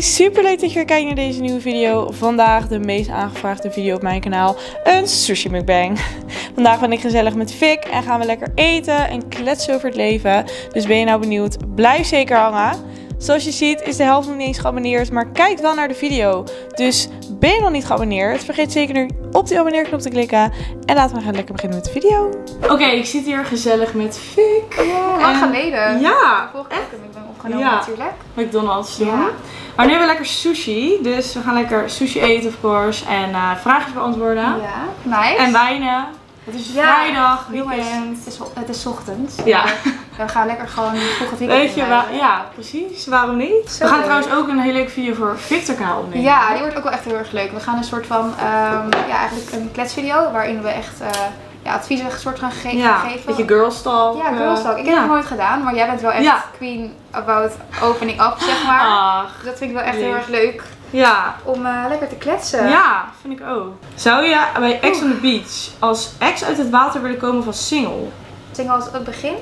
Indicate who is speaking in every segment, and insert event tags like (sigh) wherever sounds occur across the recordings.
Speaker 1: Hey, super leuk dat je weer kijkt naar deze nieuwe video. Vandaag de meest aangevraagde video op mijn kanaal, een sushi mukbang. (laughs) Vandaag ben ik gezellig met Vic en gaan we lekker eten en kletsen over het leven. Dus ben je nou benieuwd, blijf zeker hangen. Zoals je ziet is de helft nog niet eens geabonneerd, maar kijk wel naar de video. Dus ben je nog niet geabonneerd, vergeet zeker nu op die abonneerknop te klikken. En laten we gaan lekker beginnen met de video. Oké, ik zit hier gezellig met Vic.
Speaker 2: Ja, lang geleden.
Speaker 1: Ja,
Speaker 2: ik ben opgenomen
Speaker 1: Ja.
Speaker 2: natuurlijk.
Speaker 1: McDonald's doen.
Speaker 2: Ja.
Speaker 1: Maar nu hebben we lekker sushi. Dus we gaan lekker sushi eten, of course. En eh vragen beantwoorden.
Speaker 2: Ja, nice.
Speaker 1: En wijnen. Het is
Speaker 2: Ja.
Speaker 1: vrijdag,
Speaker 2: Jongens,
Speaker 1: weekend.
Speaker 2: het is, het is ochtends.
Speaker 1: Ja. (laughs)
Speaker 2: We gaan lekker gewoon vroeg het weekend
Speaker 1: Weet je, waar, ja, precies. Waarom niet?
Speaker 2: Zo
Speaker 1: we gaan
Speaker 2: leuk.
Speaker 1: trouwens ook een hele leuke video voor Victor kanaal opnemen.
Speaker 2: Ja, die wordt ook wel echt heel erg leuk. We gaan een soort van, ehm, ja eigenlijk een kletsvideo waarin we echt eh, ja, adviezen een soort gaan ge-
Speaker 1: Ja,
Speaker 2: geven.
Speaker 1: beetje girl talk.
Speaker 2: Ja, girls talk. Ik heb het nooit gedaan, maar jij bent wel echt queen about opening up, zeg (laughs) maar.
Speaker 1: Ach,
Speaker 2: Dus dat vind ik wel echt heel erg leuk
Speaker 1: ja.
Speaker 2: om eh, lekker te kletsen.
Speaker 1: Ja, vind ik ook. Zou je bij Ex on the Beach als ex uit het water willen komen van single?
Speaker 2: Zingen als het begin?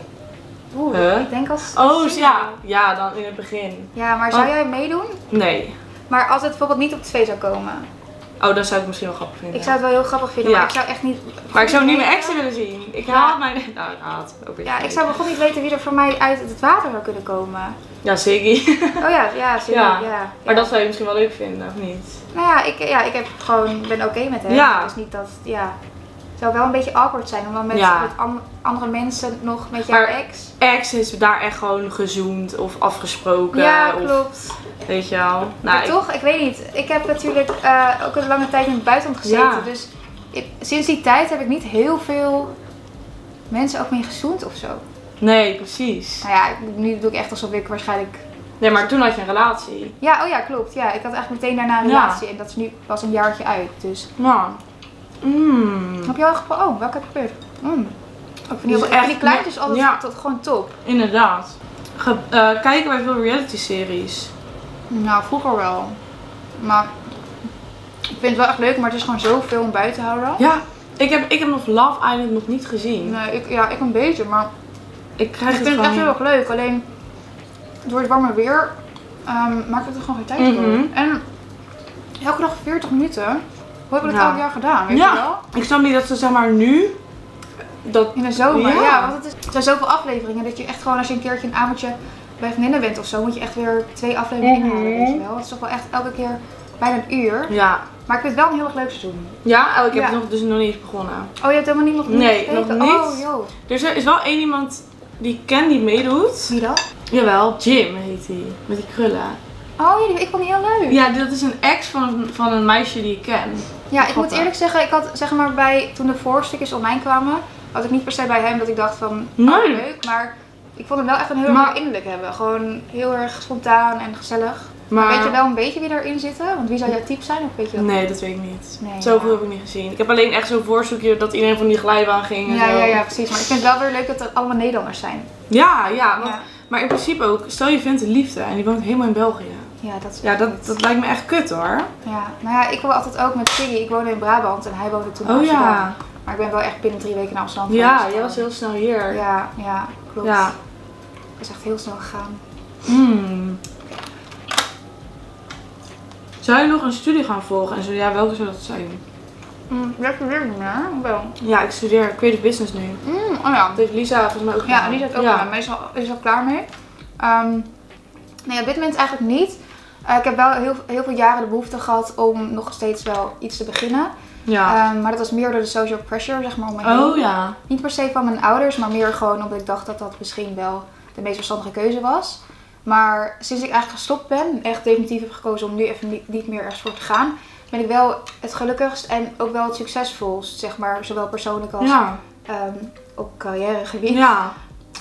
Speaker 2: Oeh,
Speaker 1: Huh?
Speaker 2: ik denk als
Speaker 1: Oh,
Speaker 2: single.
Speaker 1: ja. Ja, dan in het begin.
Speaker 2: Ja, maar zou
Speaker 1: Oh.
Speaker 2: jij meedoen?
Speaker 1: Nee.
Speaker 2: Maar als het bijvoorbeeld niet op tv zou komen.
Speaker 1: Oh, dat zou ik misschien wel grappig vinden.
Speaker 2: Ik zou het wel heel grappig vinden,
Speaker 1: Ja.
Speaker 2: maar ik zou echt niet...
Speaker 1: Maar ik zou niet mijn exen willen zien. Ik
Speaker 2: Ja.
Speaker 1: haat mijn... Nou, ik haat ook weer.
Speaker 2: Ja, ik zou gewoon niet weten wie er voor mij uit het water zou kunnen komen.
Speaker 1: Ja, Ziggy. (laughs)
Speaker 2: Oh ja, ja, serieus,
Speaker 1: Ja.
Speaker 2: ja.
Speaker 1: Maar dat zou je misschien wel leuk vinden, of niet?
Speaker 2: Nou ja, ik, ja, ik heb gewoon, ben oké met hem.
Speaker 1: Ja.
Speaker 2: Dus niet dat, ja... Het zou wel een beetje awkward zijn om dan met,
Speaker 1: Ja.
Speaker 2: met an- andere mensen nog met jouw
Speaker 1: Maar-
Speaker 2: ex.
Speaker 1: Ex is daar echt gewoon gezoend of afgesproken.
Speaker 2: Ja,
Speaker 1: of,
Speaker 2: klopt.
Speaker 1: Weet je wel. Nou,
Speaker 2: maar toch, ik weet niet. Ik heb natuurlijk eh, ook een lange tijd in het buitenland gezeten.
Speaker 1: Ja.
Speaker 2: Dus ik- sinds die tijd heb ik niet heel veel mensen ook mee gezoend of zo.
Speaker 1: Nee, precies.
Speaker 2: Nou ja, nu doe ik echt alsof ik waarschijnlijk...
Speaker 1: Nee, maar toen had je een relatie.
Speaker 2: Ja, oh ja, klopt. Ja, ik had eigenlijk meteen daarna een
Speaker 1: Ja.
Speaker 2: relatie. En dat is nu pas een jaartje uit. Dus
Speaker 1: Nou. Mmm.
Speaker 2: heb je al geprobeerd? Oh, welke heb je geprobeerd? Mm. Ik vind die, ik vind die
Speaker 1: echt-
Speaker 2: kleintjes altijd
Speaker 1: ja.
Speaker 2: tot, gewoon top.
Speaker 1: Inderdaad. Ge- eh, kijken wij veel reality series.
Speaker 2: Nou, vroeger wel. Maar ik vind het wel echt leuk, maar het is gewoon zoveel om buiten te houden.
Speaker 1: Ja. Ik heb, ik heb nog Love Island nog niet gezien.
Speaker 2: Nee, ik, ja, ik een beetje, maar
Speaker 1: Ik
Speaker 2: ik
Speaker 1: krijg het
Speaker 2: vind het echt heel erg leuk. Alleen door het warme weer ehm maakt het er gewoon geen tijd voor.
Speaker 1: Mhm.
Speaker 2: En elke dag 40 minuten. Hoe hebben we dat
Speaker 1: Ja.
Speaker 2: elk jaar gedaan? Weet
Speaker 1: Ja.
Speaker 2: je wel?
Speaker 1: Ik snap niet dat ze zeg maar nu... Dat...
Speaker 2: In de zomer,
Speaker 1: Ja.
Speaker 2: ja. want het is, er zijn zoveel afleveringen dat je echt gewoon als je een keertje een avondje bij vriendinnen bent of zo, moet je echt weer twee afleveringen inhalen, weet je wel. Het is toch wel echt elke keer bijna een uur.
Speaker 1: Ja.
Speaker 2: Maar ik vind het wel een heel erg leuk seizoen.
Speaker 1: Ja, oh, ik heb
Speaker 2: Ja.
Speaker 1: het nog, dus nog niet eens begonnen.
Speaker 2: Oh, je hebt helemaal niet nog niet
Speaker 1: Nee, nog niet.
Speaker 2: Oh, joh.
Speaker 1: Dus er is wel één iemand die ik ken die meedoet.
Speaker 2: Wie dat?
Speaker 1: Jawel, Jim heet hij. Met die krullen.
Speaker 2: Oh, ja, ik vond die heel leuk.
Speaker 1: Ja, dat is een ex van een, van een meisje die ik ken.
Speaker 2: Ja, ik moet eerlijk zeggen, ik had zeg maar bij, toen de voorstukjes online kwamen, had ik niet per se bij hem dat ik dacht van, oh, leuk. Maar ik vond hem wel echt een heel
Speaker 1: Maar-
Speaker 2: innerlijk hebben. Gewoon heel erg spontaan en gezellig.
Speaker 1: Maar...
Speaker 2: Weet je wel een beetje wie erin zitten? Want wie zou jouw type zijn? Of weet je dat
Speaker 1: Nee, dat weet ik niet.
Speaker 2: Nee,
Speaker 1: Zoveel
Speaker 2: ja.
Speaker 1: heb ik niet gezien. Ik heb alleen echt zo'n voorzoekje dat iedereen van die glijbaan ging en
Speaker 2: Ja,
Speaker 1: zo.
Speaker 2: ja, ja, precies. Maar ik vind het wel weer leuk dat het allemaal Nederlanders zijn.
Speaker 1: Ja, ja, want-
Speaker 2: Ja,
Speaker 1: Maar in principe ook, stel je vindt een liefde en die woont helemaal in België.
Speaker 2: ja dat is
Speaker 1: Ja, dat, dat lijkt me echt kut hoor.
Speaker 2: Ja, nou ja, ik wil altijd ook met Siggy. Ik woonde in Brabant en hij woonde toen in
Speaker 1: Oh
Speaker 2: Amsterdam.
Speaker 1: ja.
Speaker 2: Maar ik ben wel echt binnen drie weken naar Amsterdam
Speaker 1: Ja, jij was heel snel hier.
Speaker 2: Ja, ja, klopt.
Speaker 1: Ja.
Speaker 2: Het is echt heel snel gegaan.
Speaker 1: Hmm. Zou je nog een studie gaan volgen? En zo ja, welke zou dat zijn?
Speaker 2: Mm, weer doen, hè? Wel.
Speaker 1: Ja, ik studeer creative business nu.
Speaker 2: Mm, oh ja.
Speaker 1: Dat heeft Lisa volgens mij ook
Speaker 2: Ja,
Speaker 1: gedaan.
Speaker 2: en die zit ook
Speaker 1: ja.
Speaker 2: ja. is al, is al klaar mee. Ehm, nee, op dit moment eigenlijk niet. Eh, ik heb wel heel, heel veel jaren de behoefte gehad om nog steeds wel iets te beginnen.
Speaker 1: Ja.
Speaker 2: Ehm, maar dat was meer door de social pressure, zeg maar, om me heen.
Speaker 1: oh ja.
Speaker 2: Niet per se van mijn ouders, maar meer gewoon omdat ik dacht dat dat misschien wel de meest verstandige keuze was. Maar sinds ik eigenlijk gestopt ben, echt definitief heb gekozen om nu even niet, meer ergens voor te gaan, ben ik wel het gelukkigst en ook wel het succesvolst, zeg maar, zowel persoonlijk als
Speaker 1: Ja.
Speaker 2: ehm, op carrièregebied.
Speaker 1: Ja.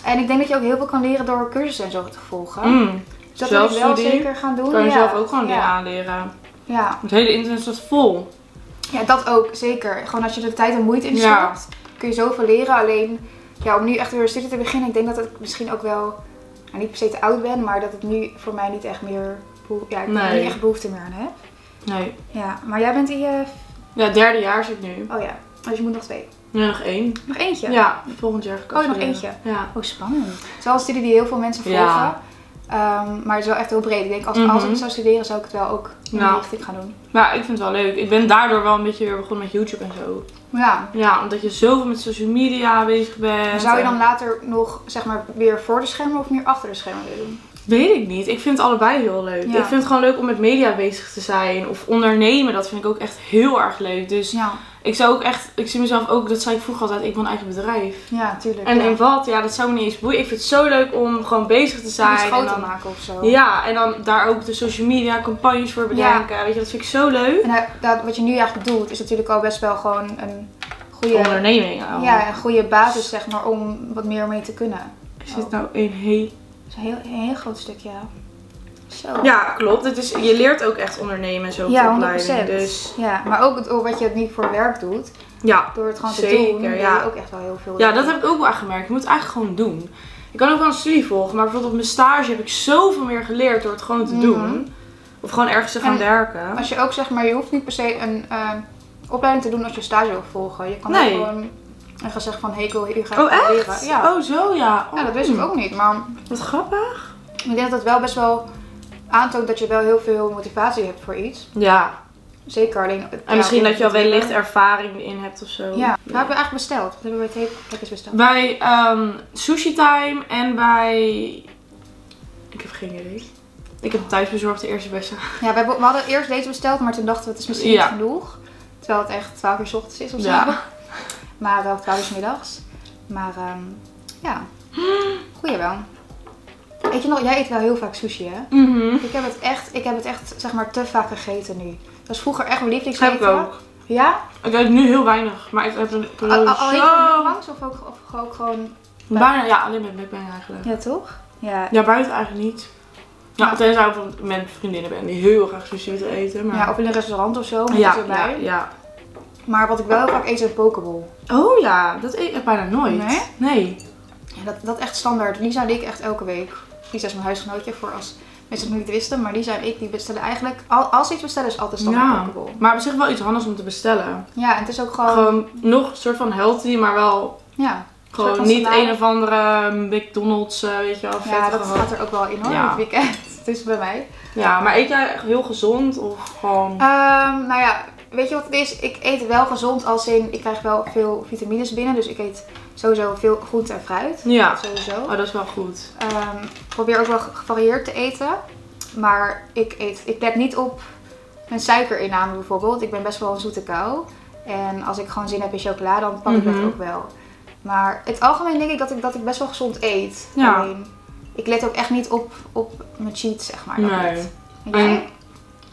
Speaker 2: En ik denk dat je ook heel veel kan leren door cursussen en zo te volgen.
Speaker 1: Mm.
Speaker 2: Dus dat wil ik wel zeker gaan doen.
Speaker 1: Kan je
Speaker 2: ja.
Speaker 1: zelf ook gewoon dingen aanleren.
Speaker 2: Ja.
Speaker 1: Het hele internet staat vol.
Speaker 2: ja, dat ook zeker. Gewoon als je er tijd en moeite in stopt, kun je zoveel leren. Alleen, ja, om nu echt weer een studie te beginnen, ik denk dat ik misschien ook wel, nou, niet per se te oud ben, maar dat het nu voor mij niet echt meer, ja, ik
Speaker 1: Nee.
Speaker 2: niet echt behoefte meer aan heb.
Speaker 1: Nee.
Speaker 2: Ja, maar jij bent die, eh,
Speaker 1: Ja, derde jaar zit nu.
Speaker 2: oh ja, dus je moet nog twee.
Speaker 1: Nu nog één.
Speaker 2: Nog eentje?
Speaker 1: Ja, volgend jaar
Speaker 2: Oh, nog eentje.
Speaker 1: Ja.
Speaker 2: Oh, spannend. Het is wel een studie die heel veel mensen volgen.
Speaker 1: Ja.
Speaker 2: Ehm, maar het is wel echt heel breed. Ik denk, als,
Speaker 1: Mhm.
Speaker 2: als ik het zou studeren, zou ik het wel ook in
Speaker 1: Ja.
Speaker 2: die richting gaan doen.
Speaker 1: Maar ik vind het wel leuk. Ik ben daardoor wel een beetje weer begonnen met YouTube en zo.
Speaker 2: Ja.
Speaker 1: Ja, omdat je zoveel met social media bezig bent.
Speaker 2: Zou je
Speaker 1: en-
Speaker 2: dan later nog, zeg maar, weer voor de schermen of meer achter de schermen willen doen?
Speaker 1: Weet ik niet. Ik vind het allebei heel leuk.
Speaker 2: Ja.
Speaker 1: Ik vind het gewoon leuk om met media bezig te zijn. Of ondernemen, dat vind ik ook echt heel erg leuk. Dus
Speaker 2: Ja,
Speaker 1: ik zou ook echt, ik zie mezelf ook, dat zei ik vroeger altijd, ik wil een eigen bedrijf.
Speaker 2: ja, tuurlijk.
Speaker 1: En
Speaker 2: ja.
Speaker 1: in wat? Ja, dat zou me niet eens boeien. Ik vind het zo leuk om gewoon bezig te zijn. En
Speaker 2: groter maken of zo.
Speaker 1: Ja, en dan daar ook de social media campagnes voor bedenken. Weet je, dat vind ik zo leuk.
Speaker 2: En dat, wat je nu eigenlijk doet, is natuurlijk al best wel gewoon een goede,
Speaker 1: Onderneming. al.
Speaker 2: ja, een goede basis, zeg maar, om wat meer mee te kunnen.
Speaker 1: Is dit nou een heel...
Speaker 2: Een heel, een heel groot stukje. Zo.
Speaker 1: Ja, klopt. Het is, je leert ook echt ondernemen en zo op de
Speaker 2: Ja,
Speaker 1: opleiding.
Speaker 2: 100%.
Speaker 1: Dus
Speaker 2: Ja, maar ook het, wat je het niet voor werk doet,
Speaker 1: ja.
Speaker 2: door het gewoon te doen, leer je
Speaker 1: ja.
Speaker 2: ook echt wel heel veel.
Speaker 1: ja, dat heb ik ook wel gemerkt. Je moet het eigenlijk gewoon doen. Ik kan ook wel een studie volgen, maar bijvoorbeeld op mijn stage heb ik zoveel meer geleerd door het gewoon te
Speaker 2: Mhm.
Speaker 1: doen. Of gewoon ergens te gaan
Speaker 2: En
Speaker 1: werken.
Speaker 2: Als je ook zeg maar, je hoeft niet per se een eh, opleiding te doen als je stage wil volgen. Je kan
Speaker 1: Nee.
Speaker 2: ook gewoon echt zeggen van, hey, ik wil hier graag
Speaker 1: Oh, echt?
Speaker 2: leren. Ja.
Speaker 1: Oh, zo ja. Oh,
Speaker 2: ja, dat wist ik ook niet, maar
Speaker 1: Wat grappig.
Speaker 2: ik denk dat het wel best wel aantoont dat je wel heel veel motivatie hebt voor iets.
Speaker 1: Ja.
Speaker 2: Zeker alleen...
Speaker 1: En misschien dat je al wellicht ervaring in hebt of zo.
Speaker 2: Ja, waar hebben we eigenlijk besteld? Wat hebben we bij Tape besteld?
Speaker 1: Bij ehm, Sushi Time en bij... Ik heb geen idee. Ik heb thuis bezorgd de eerste beste.
Speaker 2: Ja, we, we hadden eerst deze besteld, maar toen dachten we het is misschien
Speaker 1: Ja.
Speaker 2: niet genoeg. Terwijl het echt 12 uur 's ochtends is of zo.
Speaker 1: Ja. (laughs)
Speaker 2: Maar uh, 12 uur 's middags. Maar ehm, ja, goeie wel. Weet je nog, jij eet wel heel vaak sushi hè?
Speaker 1: Mhm.
Speaker 2: Ik heb het echt, ik heb het echt zeg maar te vaak gegeten nu. Dat was vroeger echt mijn
Speaker 1: Heb
Speaker 2: lievelingseten.
Speaker 1: ik ook.
Speaker 2: Ja?
Speaker 1: Ik eet nu heel weinig, maar ik heb een
Speaker 2: Al,
Speaker 1: periode
Speaker 2: al, voor langs of ook, of ook gewoon...
Speaker 1: Bijna, ja, alleen met McBang eigenlijk.
Speaker 2: Ja, toch? Ja.
Speaker 1: Ja, buiten eigenlijk niet. Ja,
Speaker 2: Ja.
Speaker 1: tenzij ik met vriendinnen ben die heel graag sushi willen eten. Maar...
Speaker 2: ja, of in een restaurant of zo.
Speaker 1: Ja,
Speaker 2: erbij.
Speaker 1: ja, ja.
Speaker 2: Maar wat ik wel vaak eet is een pokeball.
Speaker 1: Oh ja, dat eet ik bijna nooit.
Speaker 2: Nee?
Speaker 1: Nee.
Speaker 2: Ja, dat, dat echt standaard. Lisa en ik echt elke week. Lisa is mijn huisgenootje voor als mensen het niet wisten. Maar Lisa en ik die bestellen eigenlijk... Al, als ze iets bestellen is altijd standaard
Speaker 1: Ja. Maar op zich wel iets anders om te bestellen.
Speaker 2: Ja, en het is ook gewoon...
Speaker 1: Gewoon nog een soort van healthy, maar wel
Speaker 2: ja,
Speaker 1: gewoon niet een of andere McDonald's, eh, weet je wel,
Speaker 2: ja, dat gaat er ook wel in hoor.
Speaker 1: Ja.
Speaker 2: Het weekend. (laughs) Dus bij mij.
Speaker 1: Ja, maar eet jij echt heel gezond of gewoon...
Speaker 2: Ehm, nou ja, weet je wat het is? Ik eet wel gezond als in... Ik krijg wel veel vitamines binnen. Dus ik eet sowieso veel groente en fruit.
Speaker 1: Ja.
Speaker 2: Sowieso.
Speaker 1: Oh, dat is wel goed.
Speaker 2: Ik probeer ook wel gevarieerd te eten. Maar ik, eet, ik let niet op mijn suikerinname bijvoorbeeld. Ik ben best wel een zoete kou. En als ik gewoon zin heb in chocola, dan pak ik
Speaker 1: Mhm.
Speaker 2: dat ook wel. Maar in het algemeen denk ik dat ik, dat ik best wel gezond eet.
Speaker 1: Ja.
Speaker 2: Alleen, ik let ook echt niet op, op mijn cheats, zeg maar.
Speaker 1: Nee.
Speaker 2: En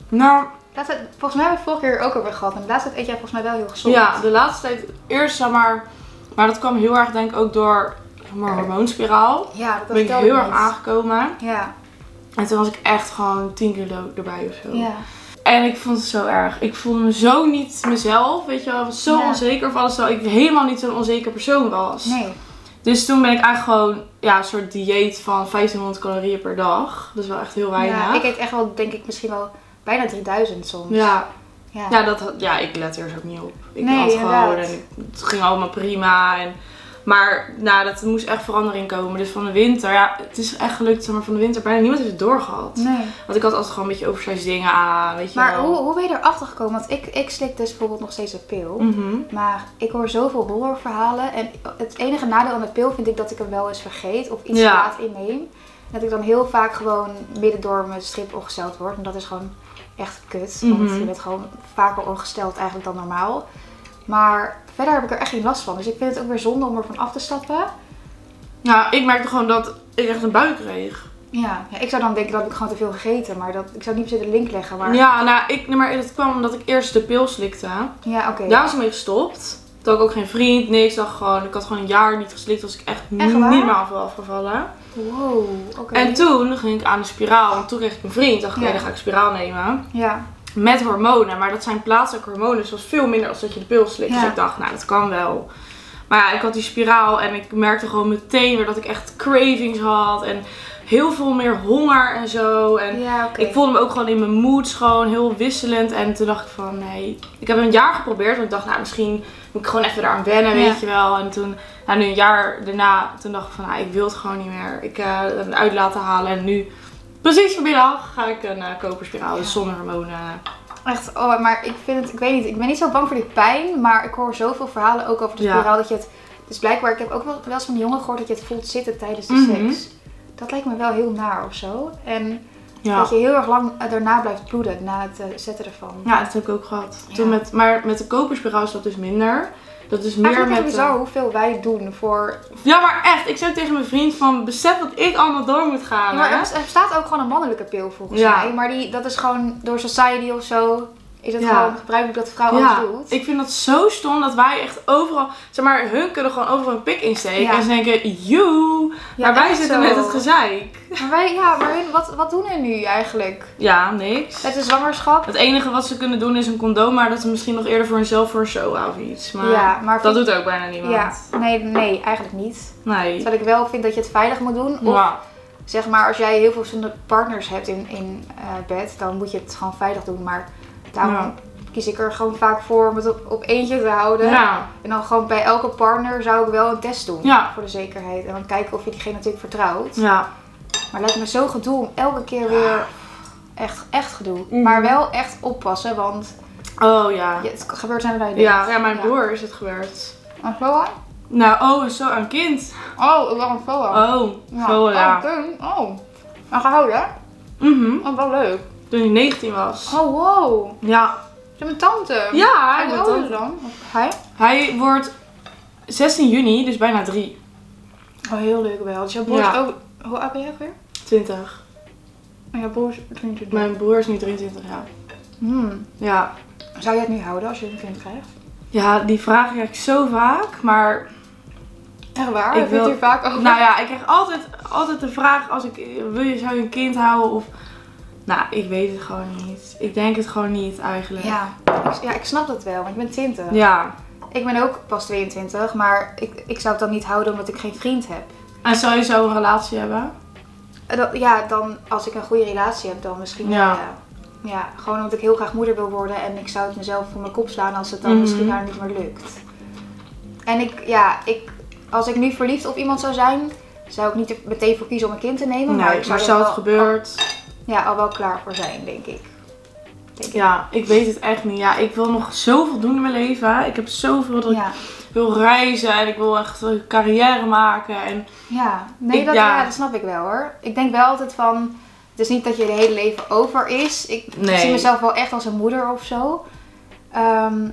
Speaker 1: Nou,
Speaker 2: Laatst tijd- volgens mij hebben we het vorige keer ook over gehad. En de laatste tijd eet jij volgens mij wel heel gezond.
Speaker 1: ja, de laatste tijd eerst zeg maar... Maar dat kwam heel erg denk ik ook door maar, hormoonspiraal.
Speaker 2: Ja, dat
Speaker 1: ben ik heel erg aangekomen.
Speaker 2: Ja.
Speaker 1: En toen was ik echt gewoon 10 kilo erbij of zo.
Speaker 2: Ja.
Speaker 1: En ik vond het zo erg. Ik voelde me zo niet mezelf, weet je wel. Ik was zo
Speaker 2: Ja.
Speaker 1: onzeker of alles. Terwijl ik helemaal niet zo'n onzeker persoon was.
Speaker 2: Nee.
Speaker 1: Dus toen ben ik eigenlijk gewoon ja, een soort dieet van 1500 calorieën per dag. Dat is wel echt heel weinig.
Speaker 2: Ja, ik eet echt wel, denk ik, misschien wel bijna 3000 soms.
Speaker 1: ja,
Speaker 2: Ja.
Speaker 1: ja, dat, ja, ik let er dus ook niet op. Ik
Speaker 2: Nee,
Speaker 1: had gewoon en het ging allemaal prima. En, maar nou, dat er moest echt verandering komen. Dus van de winter, ja, het is echt gelukt. Maar van de winter bijna niemand heeft het doorgehad.
Speaker 2: Nee.
Speaker 1: Want ik had altijd gewoon een beetje oversized dingen aan, weet je
Speaker 2: Maar
Speaker 1: wel.
Speaker 2: hoe, hoe ben je erachter gekomen? Want ik, ik slik dus bijvoorbeeld nog steeds een pil.
Speaker 1: Mhm.
Speaker 2: Maar ik hoor zoveel horrorverhalen. En het enige nadeel aan de pil vind ik dat ik hem wel eens vergeet. Of iets
Speaker 1: Ja.
Speaker 2: laat inneem. Dat ik dan heel vaak gewoon midden door mijn strip ongesteld word. En dat is gewoon echt kut. Want
Speaker 1: Mhm.
Speaker 2: je bent gewoon vaker ongesteld eigenlijk dan normaal. Maar verder heb ik er echt geen last van. Dus ik vind het ook weer zonde om ervan af te stappen.
Speaker 1: Ja, ik merkte gewoon dat ik echt een buik kreeg.
Speaker 2: Ja, ja ik zou dan denken dat ik gewoon te veel gegeten. Maar dat, ik zou niet per se de link leggen. Maar
Speaker 1: Ja, nou, ik, maar het kwam omdat ik eerst de pil slikte.
Speaker 2: ja oké.
Speaker 1: Daar was ik mee gestopt. Toen had ik ook geen vriend, niks. Dacht gewoon, ik had gewoon een jaar niet geslikt. Was ik echt,
Speaker 2: Echt
Speaker 1: niet meer af afgevallen.
Speaker 2: Wow, oké.
Speaker 1: En toen ging ik aan de spiraal. En toen kreeg ik een vriend. Dacht ik,
Speaker 2: Ja.
Speaker 1: nee, dan ga ik spiraal nemen.
Speaker 2: Ja,
Speaker 1: Met hormonen. Maar dat zijn plaatselijke hormonen. Dus dat was veel minder als dat je de pil slikt.
Speaker 2: Ja.
Speaker 1: Dus ik dacht, nou, dat kan wel. Maar ja, ik had die spiraal. En ik merkte gewoon meteen weer dat ik echt cravings had. En heel veel meer honger en zo. En
Speaker 2: ja.
Speaker 1: Ik voelde me ook gewoon in mijn moods gewoon heel wisselend. En toen dacht ik van nee. Ik heb een jaar geprobeerd. Want ik dacht nou misschien moet ik gewoon even daaraan wennen,
Speaker 2: Ja.
Speaker 1: weet je wel. En toen, nou nu een jaar daarna, toen dacht ik van nou ik wil het gewoon niet meer. Ik eh, heb het uit laten halen. En nu Precies vanmiddag ga ik een uh, koperspiraal, dus zonder hormonen.
Speaker 2: Echt, oh, maar ik vind het, ik weet niet, ik ben niet zo bang voor die pijn, maar ik hoor zoveel verhalen ook over de spiraal dat je het, dus blijkbaar, ik heb ook wel, wel eens van jongen gehoord dat je het voelt zitten tijdens de
Speaker 1: Mhm.
Speaker 2: seks. Dat lijkt me wel heel naar of zo. En
Speaker 1: Ja.
Speaker 2: dat je heel erg lang eh, daarna blijft bloeden, na het eh, zetten ervan.
Speaker 1: ja, dat heb ik ook gehad.
Speaker 2: Ja.
Speaker 1: Toen met, maar met de koperspiraal is dat dus minder. Dat is meer
Speaker 2: Eigenlijk
Speaker 1: met... eh,
Speaker 2: bizar hoeveel wij doen voor...
Speaker 1: Ja, maar echt. Ik zei tegen mijn vriend van, besef wat ik allemaal door moet gaan.
Speaker 2: maar
Speaker 1: hè?
Speaker 2: er er bestaat ook gewoon een mannelijke pil volgens
Speaker 1: Ja.
Speaker 2: mij. Maar die, dat is gewoon door society of zo, is het
Speaker 1: Ja.
Speaker 2: gewoon gebruikelijk dat vrouw
Speaker 1: Ja,
Speaker 2: alles doet.
Speaker 1: ik vind dat zo stom dat wij echt overal, zeg maar, hun kunnen gewoon overal een pik insteken.
Speaker 2: Ja.
Speaker 1: En ze denken, joe, maar wij zitten
Speaker 2: zo.
Speaker 1: met het gezeik.
Speaker 2: Maar wij, ja, maar hun, wat, wat doen hun nu eigenlijk?
Speaker 1: Ja, niks.
Speaker 2: Met de zwangerschap?
Speaker 1: Het enige wat ze kunnen doen is een condoom, maar dat is misschien nog eerder voor hunzelf voor een show of iets. Maar, dat doet ook bijna niemand.
Speaker 2: Ja, nee, nee, eigenlijk niet.
Speaker 1: Nee.
Speaker 2: Terwijl ik wel vind dat je het veilig moet doen. Of zeg maar, als jij heel veel verschillende partners hebt in, in eh, bed, dan moet je het gewoon veilig doen. Maar daarom
Speaker 1: Ja.
Speaker 2: kies ik er gewoon vaak voor om het op, op eentje te houden.
Speaker 1: Ja.
Speaker 2: En dan gewoon bij elke partner zou ik wel een test doen.
Speaker 1: Ja.
Speaker 2: Voor de zekerheid. En dan kijken of je diegene natuurlijk vertrouwt.
Speaker 1: Ja.
Speaker 2: Maar het lijkt me zo gedoe om elke keer weer echt, echt gedoe.
Speaker 1: Mhm.
Speaker 2: Maar wel echt oppassen, want
Speaker 1: Oh ja.
Speaker 2: het gebeurt zijn je
Speaker 1: Ja, ja, mijn broer is het gebeurd.
Speaker 2: Een FOA?
Speaker 1: Nou, oh, zo aan kind.
Speaker 2: Oh, ik was een FOA.
Speaker 1: Oh,
Speaker 2: Ja.
Speaker 1: zo
Speaker 2: Oh,
Speaker 1: ja.
Speaker 2: oké. Oh. En gehouden, hè?
Speaker 1: Mhm.
Speaker 2: Oh, wel leuk.
Speaker 1: Toen hij 19 was.
Speaker 2: Oh, wow.
Speaker 1: Ja.
Speaker 2: Hebben een tante.
Speaker 1: Ja, ben
Speaker 2: oud is
Speaker 1: dan-?
Speaker 2: Hij?
Speaker 1: Hij wordt 16 juni, dus bijna 3.
Speaker 2: Oh, heel leuk wel. Dus jouw broer
Speaker 1: Ja.
Speaker 2: is ook... Hoe oud ben jij weer?
Speaker 1: 20.
Speaker 2: En jouw broer is 23.
Speaker 1: Mijn broer is nu 23 jaar.
Speaker 2: Hmm.
Speaker 1: Ja.
Speaker 2: Zou je het nu houden als je een kind krijgt?
Speaker 1: Ja, die vraag krijg ik zo vaak. Maar,
Speaker 2: Echt waar?
Speaker 1: Ik
Speaker 2: Heb je het
Speaker 1: wil-
Speaker 2: hier vaak over?
Speaker 1: nou ja, ik krijg altijd, altijd de vraag als ik, wil je, zou je een kind houden of... Nou, ik weet het gewoon niet. Ik denk het gewoon niet eigenlijk.
Speaker 2: Ja. Ik, ja, ik snap dat wel, want ik ben 20.
Speaker 1: Ja.
Speaker 2: Ik ben ook pas 22, maar ik, ik zou het dan niet houden omdat ik geen vriend heb.
Speaker 1: En zou je zo een relatie hebben?
Speaker 2: En dat- ja, dan als ik een goede relatie heb, dan misschien
Speaker 1: Ja.
Speaker 2: ja. Ja, gewoon omdat ik heel graag moeder wil worden en ik zou het mezelf voor mijn kop slaan als het dan
Speaker 1: Mhm.
Speaker 2: misschien daar niet meer lukt. En ik, ja, ik, als ik nu verliefd op iemand zou zijn, zou ik niet meteen voor kiezen om een kind te nemen. maar
Speaker 1: Nee,
Speaker 2: ik
Speaker 1: maar
Speaker 2: zou
Speaker 1: het gebeurt.
Speaker 2: Ja, al wel klaar voor zijn, denk ik. Denk.
Speaker 1: Ja, ik weet het echt niet. Ja, ik wil nog zoveel doen in mijn leven. Ik heb zoveel dat ik wil reizen en ik wil echt een carrière maken. En
Speaker 2: ja. nee,
Speaker 1: Ik-
Speaker 2: dat,
Speaker 1: ja.
Speaker 2: ja. dat snap ik wel hoor. Ik denk wel altijd van, het is niet dat je je hele leven over is. Ik
Speaker 1: Nee.
Speaker 2: zie mezelf wel echt als een moeder of zo. Ehm,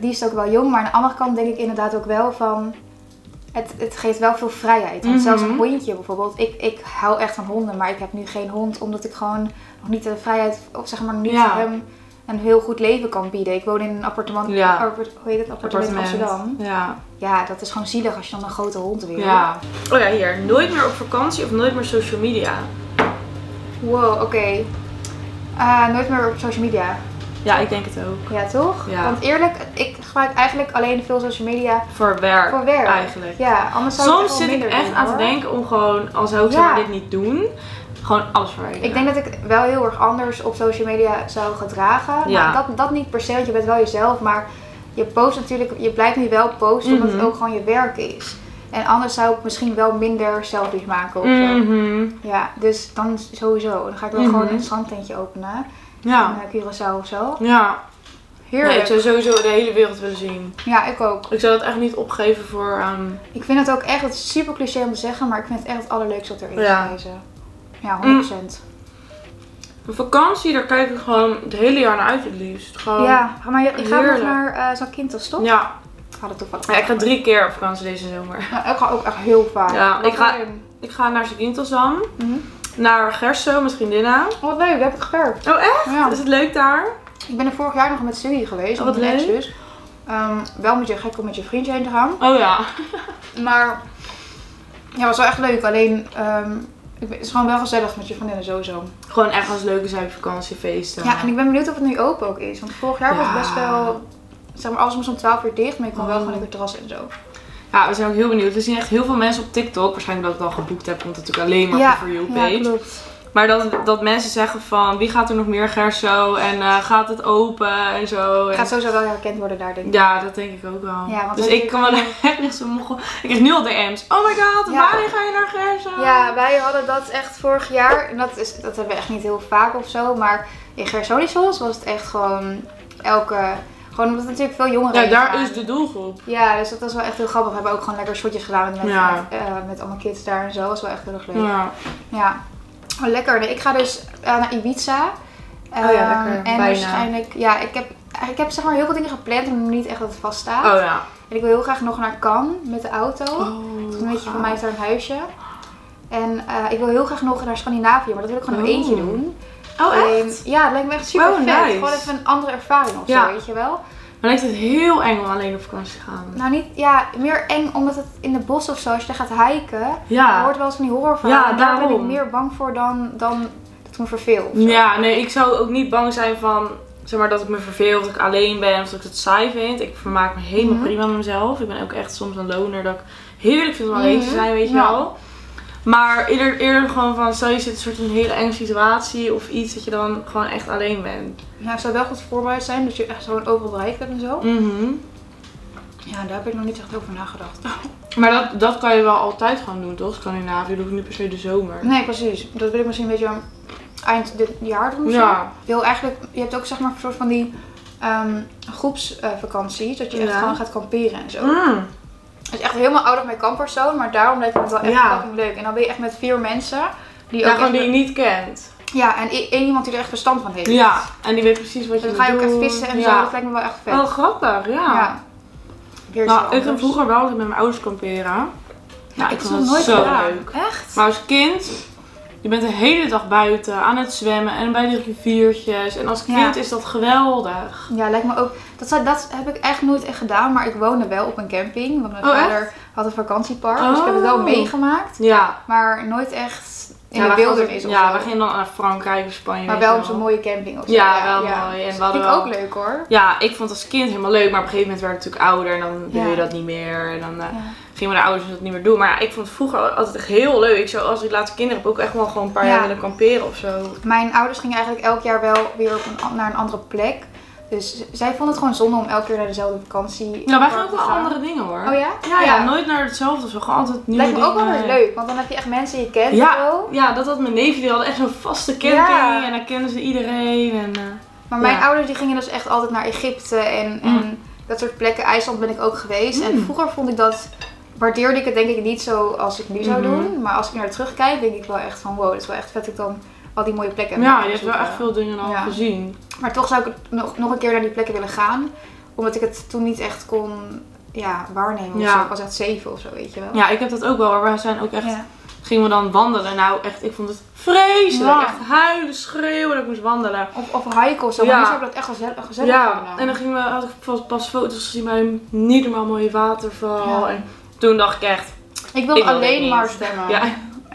Speaker 2: die is ook wel jong, maar aan de andere kant denk ik inderdaad ook wel van, het, het geeft wel veel vrijheid. Want
Speaker 1: Mhm.
Speaker 2: zelfs een hondje bijvoorbeeld, ik, ik hou echt van honden, maar ik heb nu geen hond omdat ik gewoon nog niet de vrijheid, of zeg maar niet
Speaker 1: Ja.
Speaker 2: hem een heel goed leven kan bieden. Ik woon in een appartement,
Speaker 1: Ja.
Speaker 2: hoe heet het, appartement, in Amsterdam.
Speaker 1: Ja.
Speaker 2: Ja, dat is gewoon zielig als je dan een grote hond wil.
Speaker 1: ja. Oh ja, hier. Nooit meer op vakantie of nooit meer social media.
Speaker 2: Wow, oké. Eh, nooit meer op social media.
Speaker 1: Ja, ik denk het ook.
Speaker 2: Ja, toch?
Speaker 1: Ja.
Speaker 2: Want eerlijk, ik gebruik eigenlijk alleen veel social media
Speaker 1: Voor werk.
Speaker 2: voor werk.
Speaker 1: Eigenlijk.
Speaker 2: Ja, anders zou
Speaker 1: Soms
Speaker 2: het
Speaker 1: zit ik echt
Speaker 2: doen,
Speaker 1: aan te
Speaker 2: hoor.
Speaker 1: denken om gewoon, al zou ik
Speaker 2: Ja.
Speaker 1: dit niet doen, gewoon alles verwijderen.
Speaker 2: Ik denk dat ik wel heel erg anders op social media zou gedragen.
Speaker 1: Ja.
Speaker 2: Maar dat, dat niet per se, want je bent wel jezelf. Maar je post natuurlijk, je blijft nu wel posten omdat
Speaker 1: Mhm.
Speaker 2: het ook gewoon je werk is. En anders zou ik misschien wel minder selfies maken of zo.
Speaker 1: Mhm.
Speaker 2: Ja, dus dan sowieso. Dan ga ik wel
Speaker 1: Mhm.
Speaker 2: gewoon een strandtentje openen.
Speaker 1: Ja.
Speaker 2: In Curaçao of zo.
Speaker 1: Ja.
Speaker 2: Heerlijk.
Speaker 1: Nee, ik zou sowieso de hele wereld willen zien.
Speaker 2: Ja, ik ook.
Speaker 1: Ik zou dat echt niet opgeven voor... ehm,
Speaker 2: Ik vind het ook echt, het is super cliché om te zeggen, maar ik vind het echt het allerleukste wat er is
Speaker 1: Ja.
Speaker 2: deze. Ja, 100%.
Speaker 1: Een vakantie, daar kijk ik gewoon het hele jaar naar uit het liefst. Gewoon,
Speaker 2: Ja, maar je, je gaat nog naar uh, Zakynthos, toch?
Speaker 1: Ja.
Speaker 2: Ik ga er toevallig
Speaker 1: ja, ik ga drie keer op vakantie deze zomer.
Speaker 2: Ik ga ook echt heel vaak.
Speaker 1: Ja, ik ga-. Ik ga naar Zakynthosdam,
Speaker 2: Mhm.
Speaker 1: Naar Gerso met vriendinnen.
Speaker 2: Oh, wat leuk, daar heb ik gewerkt.
Speaker 1: Oh echt?
Speaker 2: Ja.
Speaker 1: Is het leuk daar?
Speaker 2: Ik ben er vorig jaar nog met studie geweest,
Speaker 1: Oh, wat leuk.
Speaker 2: ex-zus. Ehm, wel met je gek om met je vriendje heen te gaan.
Speaker 1: Oh ja. (laughs)
Speaker 2: Maar ja, het was wel echt leuk. Alleen, ehm, ik, het is gewoon wel gezellig met je vriendinnen sowieso.
Speaker 1: Gewoon echt als leuke zuivervakantiefeesten.
Speaker 2: Ja, en ik ben benieuwd of het nu open ook is. Want vorig jaar was het best wel... Zeg maar, alles moest om 12 uur dicht, maar ik kon wel
Speaker 1: Oh.
Speaker 2: gewoon lekker terras en zo.
Speaker 1: Ja, we zijn ook heel benieuwd. We zien echt heel veel mensen op TikTok. Waarschijnlijk dat ik het al geboekt heb, want het natuurlijk alleen maar
Speaker 2: ja,
Speaker 1: op For You
Speaker 2: ja,
Speaker 1: page.
Speaker 2: klopt.
Speaker 1: Maar dat, dat mensen zeggen van wie gaat er nog meer Gerso en eh, gaat het open en zo. En...
Speaker 2: Gaat sowieso wel herkend worden daar, denk ik.
Speaker 1: Ja, dat denk ik ook wel.
Speaker 2: Ja,
Speaker 1: dus ik kan wel (laughs) echt zo mogen. Ik krijg nu al DM's. Oh my god,
Speaker 2: Ja.
Speaker 1: wanneer ga je naar Gerso?
Speaker 2: Ja, wij hadden dat echt vorig jaar. En dat, is, dat hebben we echt niet heel vaak of zo. Maar in Gersonisos was het echt gewoon elke... Gewoon omdat er natuurlijk veel jongeren
Speaker 1: Ja, daar
Speaker 2: gaan.
Speaker 1: is de doelgroep.
Speaker 2: Ja, dus dat was wel echt heel grappig. We hebben ook gewoon lekker shotjes gedaan met,
Speaker 1: Ja.
Speaker 2: met, eh, met allemaal kids daar en zo. Dat was wel echt heel erg leuk. Ja.
Speaker 1: Ja.
Speaker 2: Oh, lekker. Nee, ik ga dus eh, naar Ibiza.
Speaker 1: Oh ja,
Speaker 2: Ehm,
Speaker 1: lekker.
Speaker 2: En
Speaker 1: Bijna.
Speaker 2: waarschijnlijk... Ja, ik heb, ik heb zeg maar heel veel dingen gepland, maar niet echt dat het vaststaat.
Speaker 1: Oh ja.
Speaker 2: En ik wil heel graag nog naar Cannes met de auto.
Speaker 1: Oh,
Speaker 2: Een beetje van mij is daar een huisje. En eh, ik wil heel graag nog naar Scandinavië, maar dat wil ik gewoon in
Speaker 1: Oh.
Speaker 2: eentje doen.
Speaker 1: Oh echt?
Speaker 2: ja, dat lijkt me echt super
Speaker 1: Oh,
Speaker 2: vet.
Speaker 1: nice.
Speaker 2: Gewoon even een andere ervaring of
Speaker 1: Ja.
Speaker 2: zo, weet je wel.
Speaker 1: Maar lijkt het heel eng om alleen op vakantie te gaan.
Speaker 2: Nou, niet, ja, meer eng omdat het in de bos of zo, als je daar gaat hiken, je
Speaker 1: Ja.
Speaker 2: hoort wel eens van die horrorverhalen.
Speaker 1: Ja,
Speaker 2: en daar ben ik
Speaker 1: daarom.
Speaker 2: meer bang voor dan, dan dat ik me verveel.
Speaker 1: Ja, nee, ik zou ook niet bang zijn van, zeg maar, dat ik me verveel, of dat ik alleen ben, of dat ik het saai vind. Ik vermaak me helemaal
Speaker 2: Mhm.
Speaker 1: prima met mezelf. Ik ben ook echt soms een loner dat ik heerlijk vind om alleen te
Speaker 2: Mhm.
Speaker 1: zijn, weet je
Speaker 2: Ja.
Speaker 1: Maar eerder, eerder gewoon van, stel je zit in een soort een hele enge situatie of iets, dat je dan gewoon echt alleen bent.
Speaker 2: Ja, het zou wel goed voorbereid zijn, dat je echt gewoon overal bereikt hebt en zo.
Speaker 1: Mhm.
Speaker 2: Ja, daar heb ik nog niet echt over nagedacht. (laughs)
Speaker 1: Maar dat, dat kan je wel altijd gewoon doen, toch? Scandinavië, dat hoeft niet per se de zomer.
Speaker 2: Nee, precies. Dat wil ik misschien een beetje eind dit jaar doen.
Speaker 1: Ja.
Speaker 2: Je wil eigenlijk, je hebt ook zeg maar een soort van die ehm groepsvakanties, dat je echt
Speaker 1: Ja.
Speaker 2: gewoon gaat kamperen en zo.
Speaker 1: Mm.
Speaker 2: Het is echt helemaal out of my comfort zone, maar daarom lijkt me het wel echt
Speaker 1: Ja.
Speaker 2: fucking leuk. En dan ben je echt met vier mensen. Die
Speaker 1: Ja,
Speaker 2: ook
Speaker 1: gewoon die je niet kent.
Speaker 2: Ja, en één iemand die er echt verstand van heeft.
Speaker 1: Ja, en die weet precies wat je
Speaker 2: Dan
Speaker 1: moet
Speaker 2: ga je ook echt vissen en
Speaker 1: ja.
Speaker 2: zo, dat lijkt me wel echt vet.
Speaker 1: Oh, grappig, ja.
Speaker 2: ja.
Speaker 1: Nou, ik ging vroeger wel altijd met mijn ouders kamperen.
Speaker 2: Ja, ik heb het
Speaker 1: vond
Speaker 2: nog nooit
Speaker 1: zo
Speaker 2: gedaan.
Speaker 1: leuk.
Speaker 2: Echt?
Speaker 1: Maar als kind, je bent de hele dag buiten aan het zwemmen en bij de riviertjes. En als kind
Speaker 2: Ja.
Speaker 1: is dat geweldig.
Speaker 2: Ja, lijkt me ook. Dat, zou, dat heb ik echt nooit echt gedaan, maar ik woonde wel op een camping. Want mijn
Speaker 1: Oh,
Speaker 2: vader had een vakantiepark, dus ik heb het wel
Speaker 1: Oh.
Speaker 2: meegemaakt.
Speaker 1: Ja.
Speaker 2: Maar nooit echt in
Speaker 1: ja,
Speaker 2: de
Speaker 1: wij
Speaker 2: wildernis
Speaker 1: gingen-
Speaker 2: of
Speaker 1: Ja,
Speaker 2: zo.
Speaker 1: we gingen dan naar Frankrijk of Spanje.
Speaker 2: Maar wel op zo'n mooie camping of zo.
Speaker 1: Ja, wel mooi. En
Speaker 2: dat vind ik ook leuk hoor.
Speaker 1: Ja, ik vond als kind helemaal leuk. Maar op een gegeven moment werd ik natuurlijk ouder en dan wil je dat niet meer. En dan
Speaker 2: Ja.
Speaker 1: gingen mijn ouders dat niet meer doen. Maar ik vond het vroeger altijd echt heel leuk. Ik zou, als ik later kinderen heb, ook echt wel gewoon een paar
Speaker 2: Ja.
Speaker 1: jaar willen kamperen of zo.
Speaker 2: Mijn ouders gingen eigenlijk elk jaar wel weer naar een andere plek. Dus zij vonden het gewoon zonde om elke keer naar dezelfde vakantie.
Speaker 1: Nou, wij gingen ook wel
Speaker 2: gaan.
Speaker 1: andere dingen hoor.
Speaker 2: Oh ja?
Speaker 1: Ja, ja, nooit naar hetzelfde of zo. Gewoon altijd nieuwe
Speaker 2: Lijkt me ook wel leuk, want dan heb je echt mensen die je kent
Speaker 1: Ja,
Speaker 2: en zo.
Speaker 1: ja, dat had mijn neefje. Die hadden echt zo'n vaste camping.
Speaker 2: Ja.
Speaker 1: En dan kenden ze iedereen. En, eh,
Speaker 2: Maar mijn ouders die gingen dus echt altijd naar Egypte en, en
Speaker 1: Mm.
Speaker 2: dat soort plekken. IJsland ben ik ook geweest. En
Speaker 1: Mm.
Speaker 2: vroeger vond ik dat, waardeerde ik het denk ik niet zo als ik nu zou
Speaker 1: Mhm.
Speaker 2: doen. Maar als ik naar terugkijk, denk ik wel echt van wow, het is wel echt vet dat ik dan al die mooie plekken
Speaker 1: ja, je hebt wel echt veel dingen al
Speaker 2: Ja.
Speaker 1: gezien.
Speaker 2: Maar toch zou ik nog, nog een keer naar die plekken willen gaan. Omdat ik het toen niet echt kon ja, waarnemen of
Speaker 1: Ja.
Speaker 2: zo. Ik was echt zeven of zo, weet je wel.
Speaker 1: Ja, ik heb dat ook wel. Maar we zijn ook echt...
Speaker 2: Ja.
Speaker 1: Gingen we dan wandelen. Nou, echt, ik vond het vreselijk. Echt huilen, schreeuwen dat ik moest wandelen.
Speaker 2: Of, of hiken of zo.
Speaker 1: Ja.
Speaker 2: Maar zou ik dat echt gezellig, gezellig
Speaker 1: Ja, en dan gingen we, had ik pas, foto's gezien bij een niet normaal mooie waterval. En toen dacht ik echt,
Speaker 2: Ik wil
Speaker 1: Ik wil
Speaker 2: alleen maar
Speaker 1: niet.
Speaker 2: zwemmen.
Speaker 1: ja,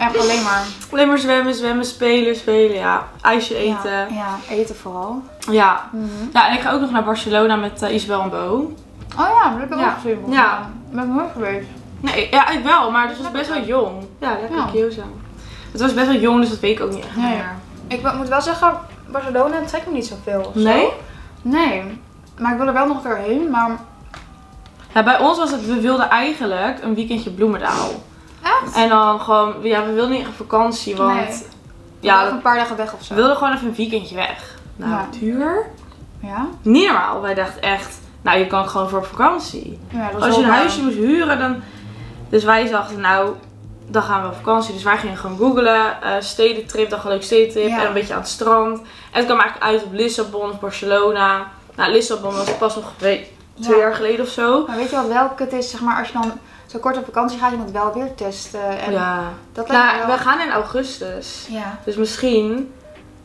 Speaker 2: Echt alleen maar.
Speaker 1: alleen maar zwemmen, zwemmen, spelen, spelen. Ja, ijsje eten.
Speaker 2: Ja,
Speaker 1: Ja.
Speaker 2: ja, eten vooral.
Speaker 1: Ja,
Speaker 2: Mhm.
Speaker 1: en ik ga ook nog naar Barcelona met eh, Isabel en Bo.
Speaker 2: Oh ja, dat heb ik
Speaker 1: Ja.
Speaker 2: ook gezien.
Speaker 1: Ja.
Speaker 2: mij. Ben ik nooit geweest.
Speaker 1: Nee, ja, ik wel, maar dus was best wel jong. Ja, lekker
Speaker 2: Ja.
Speaker 1: Kyoto. Het was best wel jong, dus dat weet ik ook niet echt
Speaker 2: Nee.
Speaker 1: meer.
Speaker 2: Ik moet wel zeggen, Barcelona trekt me niet zoveel. zo.
Speaker 1: Nee?
Speaker 2: Nee. Maar ik wil er wel nog een keer heen. Maar
Speaker 1: Ja, bij ons was het, we wilden eigenlijk een weekendje Bloemendaal.
Speaker 2: Echt?
Speaker 1: En dan gewoon, ja, we wilden niet echt op vakantie, want
Speaker 2: Nee.
Speaker 1: ja,
Speaker 2: een paar dagen weg of zo.
Speaker 1: we wilden gewoon even een weekendje weg. Nou,
Speaker 2: Ja.
Speaker 1: duur?
Speaker 2: Ja?
Speaker 1: Niet normaal. Wij dachten echt, nou je kan gewoon voor op vakantie.
Speaker 2: ja dat
Speaker 1: Als je een huisje moest huren, dan... Dus wij dachten, nou, dan gaan we op vakantie. Dus wij gingen gewoon googlen, eh stedentrip, dan gewoon leuk stedentrip.
Speaker 2: Ja.
Speaker 1: En een beetje aan het strand. En het kwam eigenlijk uit op Lissabon of Barcelona. Nou, Lissabon was pas nog twee
Speaker 2: Ja.
Speaker 1: jaar geleden of zo.
Speaker 2: Maar weet je wat wel kut is? Zeg maar, als je dan zo kort op vakantie gaat, je moet wel weer testen. En
Speaker 1: ja.
Speaker 2: dat lijkt me
Speaker 1: Nou,
Speaker 2: wel...
Speaker 1: we gaan in augustus.
Speaker 2: Ja.
Speaker 1: Dus misschien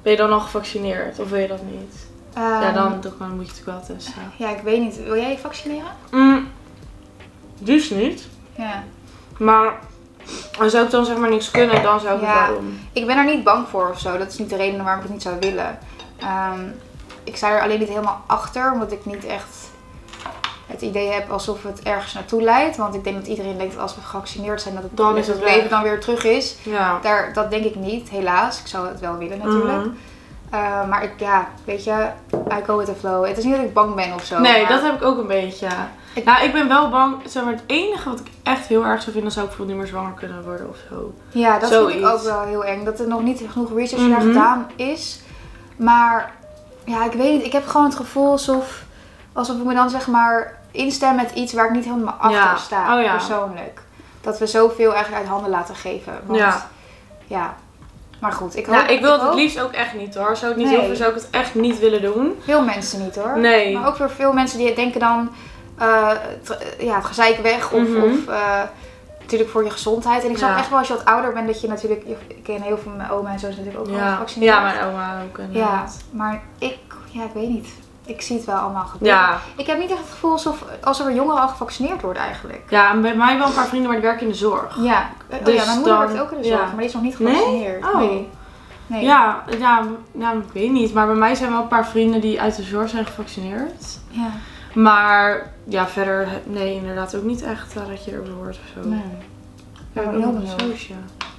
Speaker 1: ben je dan al gevaccineerd. Of wil je dat niet? ja, dan, dan moet je natuurlijk wel testen.
Speaker 2: Ja, ik weet niet. Wil jij je vaccineren?
Speaker 1: Mm, dus niet.
Speaker 2: Ja.
Speaker 1: Maar als zou ik dan zeg maar niks kunnen, dan zou ik
Speaker 2: Ja.
Speaker 1: het wel doen.
Speaker 2: Ik ben er niet bang voor of zo. Dat is niet de reden waarom ik het niet zou willen. Ehm, ik sta er alleen niet helemaal achter, omdat ik niet echt het idee heb alsof het ergens naartoe leidt. Want ik denk dat iedereen denkt dat als we gevaccineerd zijn dat het,
Speaker 1: Dan is het
Speaker 2: leven dan weer terug is.
Speaker 1: Ja.
Speaker 2: Daar, dat denk ik niet, helaas. Ik zou het wel willen natuurlijk.
Speaker 1: Mhm.
Speaker 2: Eh, maar ik, ja, weet je, I go with the flow. Het is niet dat ik bang ben of zo.
Speaker 1: Nee,
Speaker 2: maar-
Speaker 1: dat heb ik ook een beetje.
Speaker 2: Ik-
Speaker 1: Nou, ik ben wel bang. Zeg maar, het enige wat ik echt heel erg zou vinden, zou ik bijvoorbeeld niet meer zwanger kunnen worden of zo.
Speaker 2: Ja, dat vind ik ook wel heel eng. Dat er nog niet genoeg research
Speaker 1: Mhm.
Speaker 2: gedaan is. Maar ja, ik weet niet. Ik heb gewoon het gevoel alsof, alsof ik me dan zeg maar instem met iets waar ik niet helemaal achter
Speaker 1: Ja.
Speaker 2: sta.
Speaker 1: Oh ja.
Speaker 2: Persoonlijk. Dat we zoveel eigenlijk uit handen laten geven. Want,
Speaker 1: Ja.
Speaker 2: ja. Maar goed, ik hoop...
Speaker 1: Nou, ik wil het het
Speaker 2: hoop-
Speaker 1: liefst ook echt niet hoor. Zou het niet
Speaker 2: Nee.
Speaker 1: zou ik het echt niet willen doen.
Speaker 2: Veel mensen niet hoor.
Speaker 1: Nee.
Speaker 2: Maar ook voor veel mensen die denken dan... het, ja, het gezeik weg. Of,
Speaker 1: Mhm.
Speaker 2: of eh, natuurlijk voor je gezondheid. En ik snap
Speaker 1: Ja.
Speaker 2: echt wel als je wat ouder bent dat je natuurlijk... Ik ken heel veel van mijn oma en zo is natuurlijk ook
Speaker 1: Ja.
Speaker 2: gevaccineerd.
Speaker 1: ja, mijn oma ook.
Speaker 2: Ja, maar ik, ja, ik weet niet. Ik zie het wel allemaal gebeuren.
Speaker 1: Ja.
Speaker 2: Ik heb niet echt het gevoel alsof, alsof er jongeren al gevaccineerd worden eigenlijk.
Speaker 1: Ja, en bij mij wel een paar vrienden, maar die werken in de zorg.
Speaker 2: Ja, oh
Speaker 1: Dus
Speaker 2: ja mijn moeder
Speaker 1: dan-
Speaker 2: werkt ook in de zorg,
Speaker 1: ja.
Speaker 2: maar die is nog niet
Speaker 1: Nee?
Speaker 2: gevaccineerd.
Speaker 1: Oh.
Speaker 2: Nee. nee.
Speaker 1: Ja, ja, ja, ik weet niet. Maar bij mij zijn wel een paar vrienden die uit de zorg zijn gevaccineerd.
Speaker 2: Ja.
Speaker 1: Maar ja, verder, nee, inderdaad ook niet echt eh, dat je erover hoort of zo.
Speaker 2: Nee.
Speaker 1: Ja, ik
Speaker 2: ben
Speaker 1: ook
Speaker 2: heel benieuwd.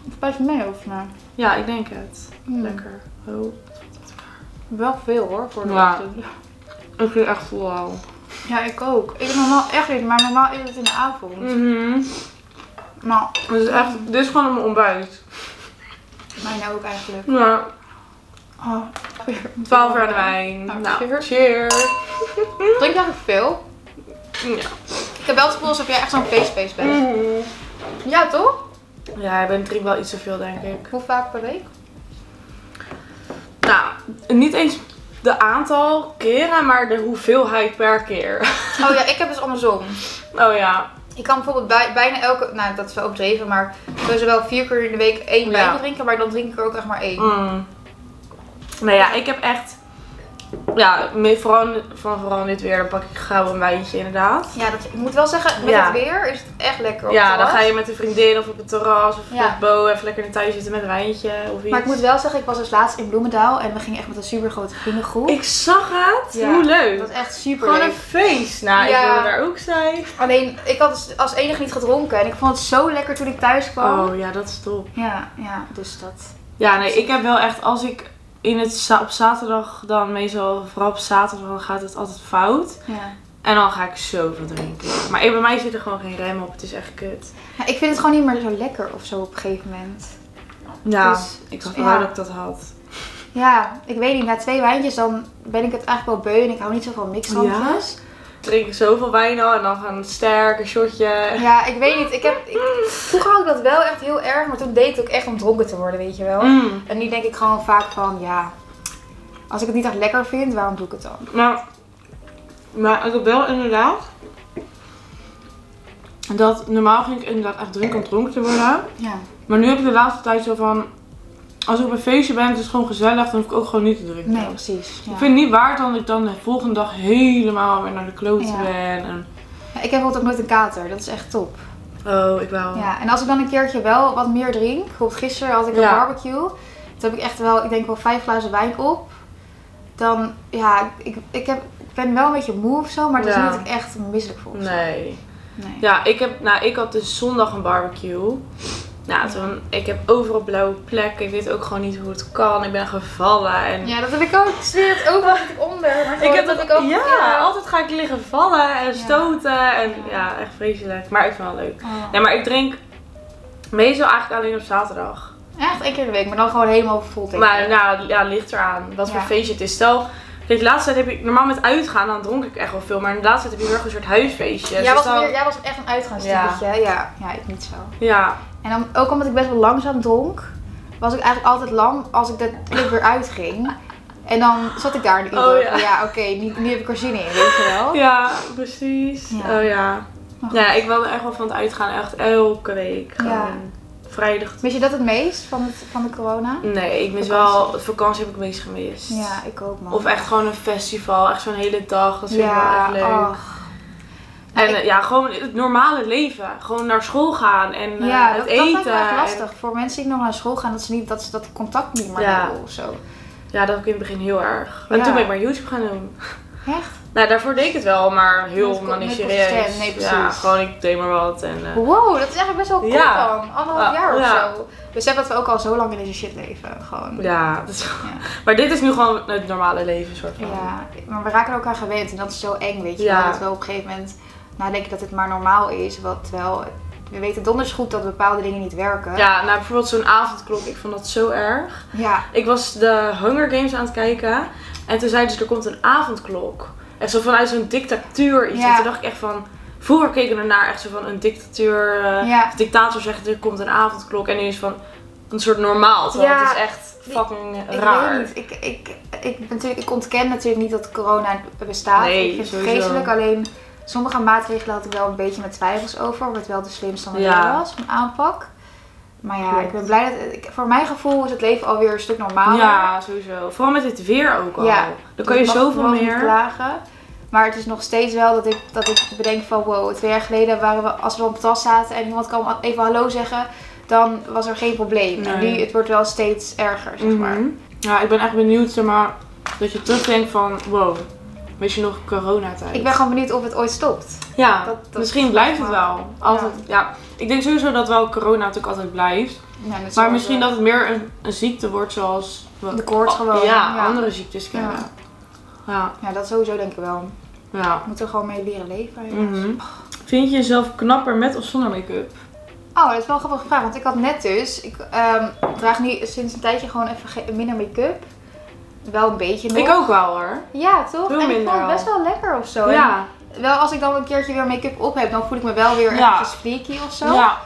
Speaker 2: Of bij mij of nou?
Speaker 1: Ja, ik denk het.
Speaker 2: Hmm.
Speaker 1: Lekker. Oh.
Speaker 2: Wel veel hoor, voor de
Speaker 1: Ja.
Speaker 2: ochtend.
Speaker 1: Ik vind echt vol al.
Speaker 2: Ja, ik ook. Ik heb normaal echt niet, maar normaal is het in de avond.
Speaker 1: Mhm.
Speaker 2: Maar
Speaker 1: Het is echt, dit is gewoon mijn ontbijt.
Speaker 2: mij ook eigenlijk.
Speaker 1: Ja,
Speaker 2: Oh,
Speaker 1: 12 uur aan de wijn.
Speaker 2: Nou,
Speaker 1: Nou,
Speaker 2: cheers. Drink eigenlijk veel?
Speaker 1: Ja.
Speaker 2: Ik heb wel het gevoel alsof jij echt zo'n feestbeest bent.
Speaker 1: Mhm.
Speaker 2: Ja, toch?
Speaker 1: Ja, ik ben drink wel iets te veel, denk ik.
Speaker 2: Hoe vaak per week?
Speaker 1: Nou, niet eens de aantal keren, maar de hoeveelheid per keer. (laughs)
Speaker 2: Oh ja, ik heb dus andersom.
Speaker 1: Oh ja.
Speaker 2: Ik kan bijvoorbeeld bij, bijna elke, nou dat is wel overdreven, maar sowieso wel vier keer in de week één
Speaker 1: Ja.
Speaker 2: wijntje drinken, maar dan drink ik er ook echt maar één.
Speaker 1: Mm. Nou ja, ik heb echt... Ja, vooral, van vooral in dit weer, dan pak ik gauw een wijntje inderdaad.
Speaker 2: Ja, dat, ik moet wel zeggen, met
Speaker 1: Ja.
Speaker 2: het weer is het echt lekker op
Speaker 1: Ja, dan ga je met een vriendin of op het terras of
Speaker 2: Ja.
Speaker 1: met Bo even lekker in de tuin zitten met een wijntje of iets.
Speaker 2: Maar ik moet wel zeggen, ik was dus laatst in Bloemendaal en we gingen echt met een super grote vriendengroep.
Speaker 1: Ik zag het.
Speaker 2: Ja.
Speaker 1: Hoe leuk.
Speaker 2: Dat was echt super
Speaker 1: Gewoon een feest. Nou,
Speaker 2: Ja.
Speaker 1: ik wilde daar ook zijn.
Speaker 2: Alleen, ik had dus als enige niet gedronken en ik vond het zo lekker toen ik thuis kwam.
Speaker 1: Oh ja, dat is top.
Speaker 2: Ja, ja, dus dat.
Speaker 1: Ja, nee, ik heb wel echt, als ik in het, op zaterdag dan meestal, vooral op zaterdag, dan gaat het altijd fout.
Speaker 2: Ja.
Speaker 1: En dan ga ik zoveel drinken. Maar bij mij zit er gewoon geen rem op. Het is echt kut.
Speaker 2: Ja, ik vind het gewoon niet meer zo lekker of zo op een gegeven moment.
Speaker 1: Ja,
Speaker 2: Dus,
Speaker 1: ik
Speaker 2: ja.
Speaker 1: wel dat ik dat had.
Speaker 2: Ja, ik weet niet, na twee wijntjes dan ben ik het eigenlijk wel beu en ik hou niet zo van mixdrankjes.
Speaker 1: Drink zoveel wijn al en dan gaan sterk, een shotje.
Speaker 2: Ja. ik weet niet. Ik heb, ik, vroeger had ik dat wel echt heel erg, maar toen deed ik het ook echt om dronken te worden, weet je wel.
Speaker 1: Mm.
Speaker 2: En nu denk ik gewoon vaak van, ja, als ik het niet echt lekker vind, waarom doe ik het dan?
Speaker 1: Maar, maar ik heb wel inderdaad. Dat normaal ging ik inderdaad echt drinken om dronken te worden.
Speaker 2: Ja.
Speaker 1: Maar nu heb ik de laatste tijd zo van. Als ik op een feestje ben, het is gewoon gezellig, dan hoef ik ook gewoon niet te drinken.
Speaker 2: Nee, precies. Ja.
Speaker 1: Ik vind het niet waard dat ik dan de volgende dag helemaal weer naar de kloten
Speaker 2: Ja.
Speaker 1: ben. En...
Speaker 2: Ja, ik heb ook nooit een kater, dat is echt top.
Speaker 1: Oh, ik wel.
Speaker 2: Ja, en als ik dan een keertje wel wat meer drink, bijvoorbeeld gisteren had ik een
Speaker 1: Ja.
Speaker 2: barbecue. Toen heb ik echt wel, ik denk wel vijf glazen wijn op. Dan, ja, ik, ik, heb, ik ben wel een beetje moe of zo, maar het is niet dat ik echt misselijk voel. zo.
Speaker 1: Nee.
Speaker 2: nee.
Speaker 1: Ja, ik heb, nou, ik had dus zondag een barbecue. Nou, toen, ik heb overal blauwe plekken. Ik weet ook gewoon niet hoe het kan. Ik ben gevallen en...
Speaker 2: Ja, dat heb ik ook. Ik zweer het ook wel zit ik onder. Maar
Speaker 1: Ik heb
Speaker 2: dat ik ook.
Speaker 1: ja, altijd ga ik liggen vallen en
Speaker 2: Ja.
Speaker 1: stoten en
Speaker 2: Ja.
Speaker 1: ja, echt vreselijk. Maar ik vind het wel leuk.
Speaker 2: Oh.
Speaker 1: Nee, maar ik drink meestal eigenlijk alleen op zaterdag.
Speaker 2: Echt één keer in de week, maar dan gewoon helemaal vol tegen.
Speaker 1: Maar nou, ja, ligt eraan wat voor
Speaker 2: Ja.
Speaker 1: feestje het is. Stel, kijk, de laatste tijd heb ik, normaal met uitgaan, dan dronk ik echt wel veel. Maar in de laatste tijd heb je weer een soort huisfeestje.
Speaker 2: jij,
Speaker 1: Dus
Speaker 2: was
Speaker 1: dan-
Speaker 2: weer, jij was echt een uitgaanstypetje. Ja. ja. Ja, ik niet zo.
Speaker 1: Ja,
Speaker 2: En dan, ook omdat ik best wel langzaam dronk, was ik eigenlijk altijd lam als ik de club weer uitging. En dan zat ik daar in de uur.
Speaker 1: Oh, ja.
Speaker 2: ja oké, nu, nu heb ik er zin in, weet je wel.
Speaker 1: ja, precies.
Speaker 2: Ja.
Speaker 1: Oh ja. Ja, ik wilde echt wel van het uitgaan, echt elke week.
Speaker 2: Ja.
Speaker 1: vrijdag.
Speaker 2: Mis je dat het meest van, het, van de corona?
Speaker 1: Nee, ik mis
Speaker 2: Vakantie.
Speaker 1: wel, vakantie heb ik het meest gemist.
Speaker 2: Ja, ik ook man.
Speaker 1: Of echt gewoon een festival, echt zo'n hele dag. Dat vind ik wel
Speaker 2: ja,
Speaker 1: echt leuk. En
Speaker 2: ik-
Speaker 1: eh, ja, gewoon het normale leven. Gewoon naar school gaan en eh,
Speaker 2: ja,
Speaker 1: het
Speaker 2: dat,
Speaker 1: eten.
Speaker 2: dat lijkt me echt
Speaker 1: en-
Speaker 2: lastig. Voor mensen die nog naar school gaan, dat ze niet dat ze dat contact niet meer
Speaker 1: Ja.
Speaker 2: hebben of zo.
Speaker 1: ja, dat ik in het begin heel erg. En
Speaker 2: Ja.
Speaker 1: toen ben ik maar YouTube gaan doen.
Speaker 2: Echt? (laughs)
Speaker 1: Nou, daarvoor deed ik het wel, maar heel
Speaker 2: consistent, nee, precies.
Speaker 1: Ja, gewoon ik deed maar wat en... eh,
Speaker 2: Wow, dat is eigenlijk best wel kort
Speaker 1: Ja.
Speaker 2: dan. Anderhalf
Speaker 1: Ja,
Speaker 2: jaar of
Speaker 1: ja.
Speaker 2: zo. Besef dat we ook al zo lang in deze shit leven. Gewoon.
Speaker 1: ja, dat is-
Speaker 2: Ja.
Speaker 1: maar dit is nu gewoon het normale leven, soort van.
Speaker 2: Ja, maar we raken elkaar gewend en dat is zo eng, weet je
Speaker 1: Ja.
Speaker 2: wel. Dat we op een gegeven moment nadenken dat het maar normaal is. Wat, terwijl we weten donders goed dat bepaalde dingen niet werken.
Speaker 1: Ja, nou bijvoorbeeld zo'n avondklok, ik vond dat zo erg.
Speaker 2: Ja,
Speaker 1: Ik was de Hunger Games aan het kijken en toen zeiden ze er komt een avondklok. Echt zo vanuit zo'n dictatuur iets.
Speaker 2: Ja.
Speaker 1: En toen dacht ik echt van, vroeger keken we ernaar echt zo van een dictatuur, eh,
Speaker 2: Ja.
Speaker 1: dictator zegt er komt een avondklok. En nu is van een soort normaal, terwijl
Speaker 2: Ja.
Speaker 1: het is echt fucking
Speaker 2: ik
Speaker 1: raar.
Speaker 2: weet niet. Ik, ik, ik, natuurlijk, ik ontken natuurlijk niet dat corona bestaat.
Speaker 1: Nee,
Speaker 2: ik vind het vreselijk. Alleen sommige maatregelen had ik wel een beetje met twijfels over. Of het wel de slimste manier
Speaker 1: Ja.
Speaker 2: was van aanpak. Maar ja,
Speaker 1: Klopt.
Speaker 2: ik ben blij dat... Ik, voor mijn gevoel is het leven alweer een stuk normaler.
Speaker 1: Ja, sowieso. Vooral met dit weer ook al.
Speaker 2: Ja.
Speaker 1: Dan kan je zoveel meer.
Speaker 2: klagen. Maar het is nog steeds wel dat ik, dat ik bedenk van wow, twee jaar geleden waren we, als we op het tas zaten en iemand kwam even hallo zeggen, dan was er geen probleem. En nu, het wordt wel steeds erger, zeg maar.
Speaker 1: Mhm. Ja, ik ben echt benieuwd, zeg maar, dat je terugdenkt van, wow, weet je nog coronatijd?
Speaker 2: Ik ben gewoon benieuwd of het ooit stopt.
Speaker 1: Ja,
Speaker 2: Dat- dat-
Speaker 1: misschien blijft het wel. Altijd, ja. Ik denk sowieso dat wel corona natuurlijk altijd blijft.
Speaker 2: Ja,
Speaker 1: Maar misschien dat het meer een, een ziekte wordt zoals... we-
Speaker 2: De koorts
Speaker 1: oh,
Speaker 2: gewoon,
Speaker 1: Ja,
Speaker 2: ja.
Speaker 1: andere ziektes kennen. Ja,
Speaker 2: Ja, dat sowieso denk ik wel.
Speaker 1: ja.
Speaker 2: We moeten er gewoon mee leren leven.
Speaker 1: Mhm. Vind je jezelf knapper met of zonder make-up?
Speaker 2: Oh, dat is wel een grappige vraag. Want ik had net dus, ik ehm, draag nu sinds een tijdje gewoon even minder make-up. Wel een beetje nog.
Speaker 1: Ik ook wel hoor.
Speaker 2: Ja, toch?
Speaker 1: Veel
Speaker 2: en ik vond het best wel lekker of zo. En
Speaker 1: Ja,
Speaker 2: Wel als ik dan een keertje weer make-up op heb, dan voel ik me wel weer
Speaker 1: Ja.
Speaker 2: eventjes freaky of zo.
Speaker 1: ja.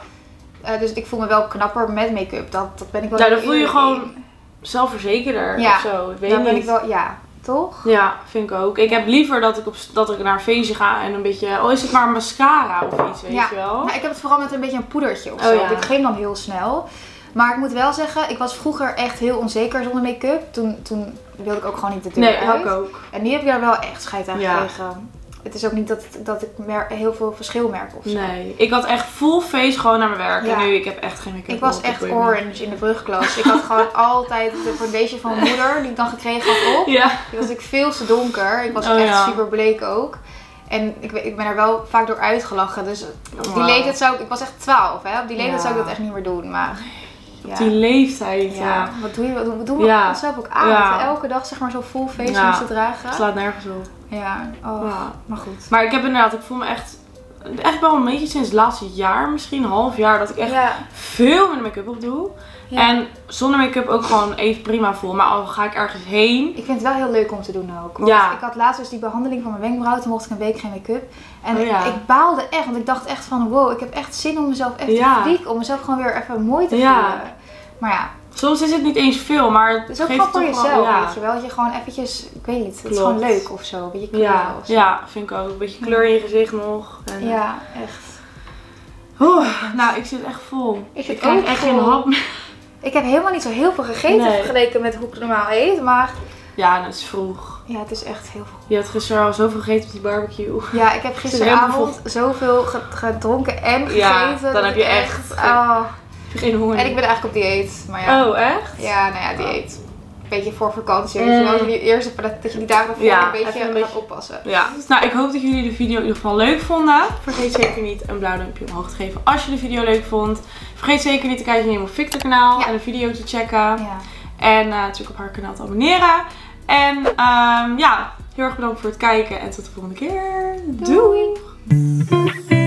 Speaker 2: Eh, dus ik voel me wel knapper met make-up. Dat, dat ben ik wel
Speaker 1: Ja, dan voel je gewoon
Speaker 2: in.
Speaker 1: zelfverzekerder
Speaker 2: Ja,
Speaker 1: of zo. Ik weet
Speaker 2: Dan
Speaker 1: niet.
Speaker 2: ben ik wel, ja, toch?
Speaker 1: Ja, vind ik ook. Ik heb liever dat ik, op, dat ik naar een feestje ga en een beetje... Oh, is het maar mascara of iets, weet
Speaker 2: Ja.
Speaker 1: je wel?
Speaker 2: Nou, ik heb het vooral met een beetje een poedertje of
Speaker 1: Oh,
Speaker 2: zo.
Speaker 1: ja.
Speaker 2: Ik geef dan heel snel. Maar ik moet wel zeggen, ik was vroeger echt heel onzeker zonder make-up. Toen, toen wilde ik ook gewoon niet de deur
Speaker 1: nee,
Speaker 2: uit.
Speaker 1: ik ook.
Speaker 2: En nu heb ik daar wel echt scheid aan
Speaker 1: Ja.
Speaker 2: gekregen. Het is ook niet dat, dat ik mer- heel veel verschil merk of zo.
Speaker 1: Nee, ik had echt full face gewoon naar mijn werk.
Speaker 2: Ja.
Speaker 1: En nu, ik heb echt geen make-up
Speaker 2: Ik was echt orange in de brugklas. Ik had gewoon (laughs) altijd de foundation van mijn moeder, die ik dan gekregen had op.
Speaker 1: Ja.
Speaker 2: Die was ik veel te donker. Ik was
Speaker 1: Oh,
Speaker 2: echt
Speaker 1: ja.
Speaker 2: super bleek ook. En ik, ik ben er wel vaak door uitgelachen. Dus op die
Speaker 1: Wauw.
Speaker 2: leeftijd zou ik... Ik was echt 12, hè. Op die leeftijd
Speaker 1: Ja.
Speaker 2: zou ik dat echt niet meer doen. Maar ja.
Speaker 1: Die leeftijd,
Speaker 2: ja. Wat doe je? Wat doen we onszelf ook aan? Elke dag zeg maar zo full face moesten dragen.
Speaker 1: Het slaat nergens op.
Speaker 2: Ja. Oh, maar goed.
Speaker 1: Maar ik heb inderdaad, ik voel me echt, echt wel een beetje sinds het laatste jaar, misschien een half jaar, dat ik echt
Speaker 2: Ja.
Speaker 1: veel minder make-up op doe.
Speaker 2: Ja.
Speaker 1: En zonder make-up ook gewoon even prima voel. Maar al ga ik ergens heen.
Speaker 2: Ik vind het wel heel leuk om te doen ook. Want
Speaker 1: Ja.
Speaker 2: ik had laatst dus die behandeling van mijn wenkbrauw. Toen mocht ik een week geen make-up. En
Speaker 1: Oh
Speaker 2: ik,
Speaker 1: ja.
Speaker 2: ik baalde echt. Want ik dacht echt van wow, ik heb echt zin om mezelf echt te freaken. Om mezelf gewoon weer even mooi te
Speaker 1: Ja.
Speaker 2: voelen. Maar ja,
Speaker 1: Soms is het niet eens veel, maar het
Speaker 2: is ook
Speaker 1: geeft
Speaker 2: gewoon voor
Speaker 1: wel-
Speaker 2: jezelf,
Speaker 1: ja.
Speaker 2: weet je wel. Dat je gewoon eventjes, ik weet niet, het
Speaker 1: Klopt.
Speaker 2: is gewoon leuk of zo. Een beetje kleur
Speaker 1: Ja,
Speaker 2: of zo.
Speaker 1: ja, vind ik ook. Een beetje kleur in je gezicht nog. En,
Speaker 2: Ja, echt.
Speaker 1: Oeh, nou, ik zit echt vol.
Speaker 2: Ik zit
Speaker 1: krijg echt
Speaker 2: vol.
Speaker 1: geen hap meer.
Speaker 2: Ik heb helemaal niet zo heel veel gegeten
Speaker 1: Nee.
Speaker 2: vergeleken met hoe ik normaal eet. Maar
Speaker 1: Ja, en het is vroeg.
Speaker 2: ja, het is echt heel veel.
Speaker 1: Je had gisteren al zoveel gegeten op die barbecue.
Speaker 2: Ja, ik heb (laughs) gisteravond zoveel ge- gedronken en gegeten.
Speaker 1: Ja, dan heb je echt
Speaker 2: Oh.
Speaker 1: Heb je geen honger?
Speaker 2: En ik ben eigenlijk op dieet. Maar ja,
Speaker 1: Oh, echt?
Speaker 2: ja nou ja, dieet. Beetje voor vakantie. Weet
Speaker 1: Mm.
Speaker 2: je wel, dat je die eerste, dat je die dagen
Speaker 1: Ja,
Speaker 2: een beetje gaat
Speaker 1: beetje-
Speaker 2: oppassen.
Speaker 1: Ja, nou ik hoop dat jullie de video in ieder geval leuk vonden. Vergeet zeker niet een blauw duimpje omhoog te geven als je de video leuk vond. Vergeet zeker niet te kijken naar mijn Victor kanaal
Speaker 2: Ja.
Speaker 1: en de video te checken.
Speaker 2: Ja.
Speaker 1: En eh, natuurlijk op haar kanaal te abonneren. En ehm, ja, heel erg bedankt voor het kijken en tot de volgende keer. Doei!
Speaker 2: Doei.